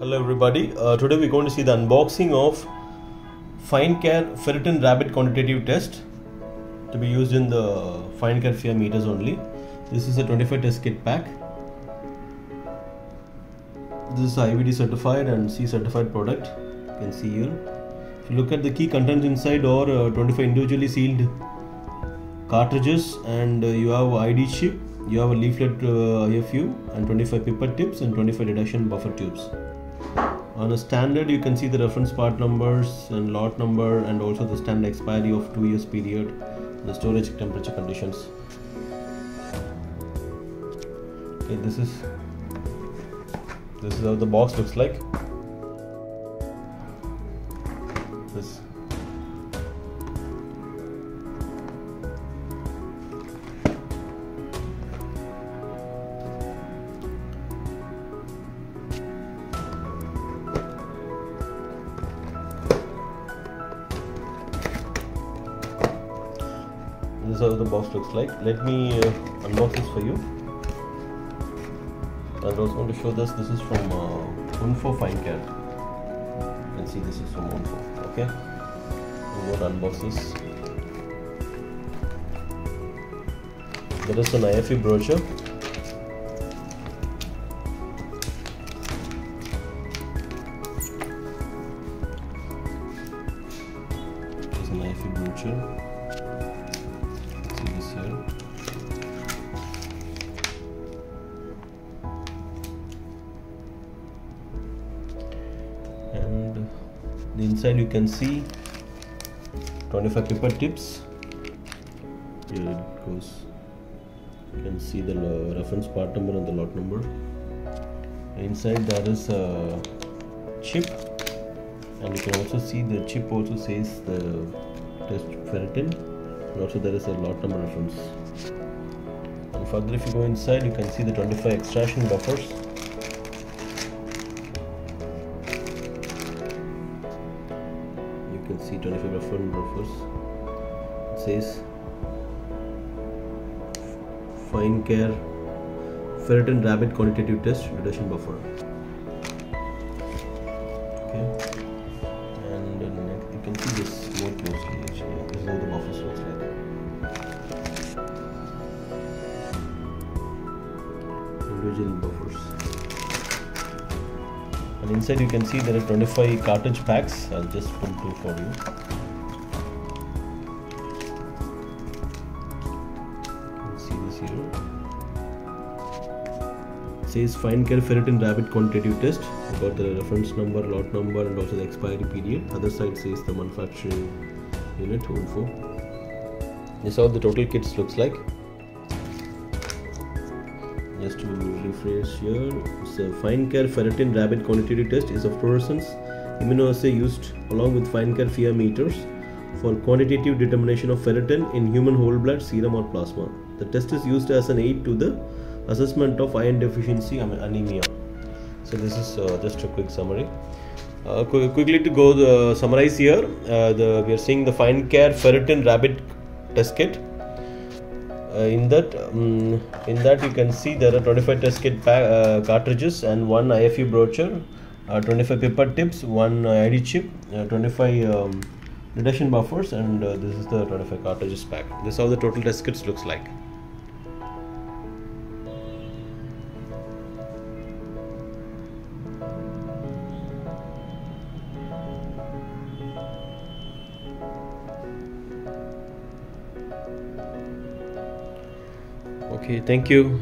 Hello everybody. Uh, today we're going to see the unboxing of FineCare Ferritin Rapid Quantitative Test to be used in the FineCare FIA meters only. This is a 25 test kit pack. This is IVD certified and CE certified product. You can see here. If you look at the key contents inside or uh, 25 individually sealed cartridges and uh, you have ID chip, you have a leaflet uh, IFU and 25 pipette tips and 25 detection buffer tubes. On a standard, you can see the reference part numbers and lot number, and also the standard expiry of two years period, the storage temperature conditions. Okay, this is this is how the box looks like. This is how the box looks like. Let me uh, unbox this for you. I was going to show this. This is from uh, Wondfo Fine Care. You can see this is from Wondfo okay? I'm going to unbox this. There is an IFE brochure. There's an IFE brochure and the inside you can see 25 pipette tips. Here it goes. You can see the reference part number and the lot number. Inside there is a chip. And you can also see the chip also says the test ferritin and also there is a lot number reference and further if you go inside you can see the 25 extraction buffers. You can see 25 reference buffers. It says fine care ferritin rapid quantitative test detection buffer buffers. And inside you can see there are 25 cartridge packs. I'll just pull two for you. See this here. It says fine care ferritin rapid quantitative test. You got the reference number lot number and also the expiry period. Other side says the manufacturing unit info this is how the total kits looks like just to rephrase here a fine care ferritin rapid quantitative test is a fluorescence immunoassay used along with fine care FIA meters for quantitative determination of ferritin in human whole blood serum or plasma. The test is used as an aid to the assessment of iron deficiency anemia. So this is uh, just a quick summary. Uh, qu- quickly to go the summarize here uh, the we are seeing the fine care ferritin rapid test kit uh, in that um, in that you can see there are 25 test kit uh, cartridges and one IFE brochure uh, 25 pipette tips one ID chip uh, 25 um, detection buffers and uh, this is the 25 cartridges pack. This is how the total test kits looks like okay thank you